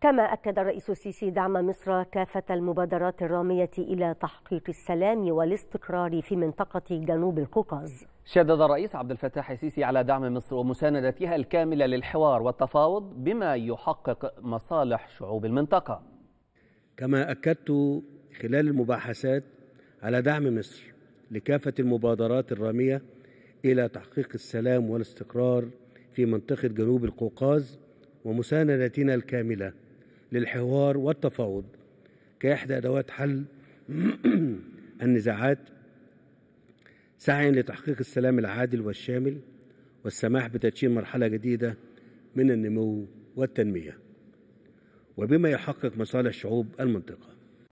كما أكد الرئيس السيسي دعم مصر كافة المبادرات الرامية إلى تحقيق السلام والاستقرار في منطقة جنوب القوقاز. شدد الرئيس عبد الفتاح السيسي على دعم مصر ومساندتها الكاملة للحوار والتفاوض بما يحقق مصالح شعوب المنطقة. كما أكدت خلال المباحثات على دعم مصر لكافة المبادرات الرامية إلى تحقيق السلام والاستقرار في منطقة جنوب القوقاز ومساندتنا الكاملة للحوار والتفاوض. كإحدى أدوات حل النزاعات سعيا لتحقيق السلام العادل والشامل والسماح بتدشين مرحلة جديدة من النمو والتنمية وبما يحقق مصالح شعوب المنطقة.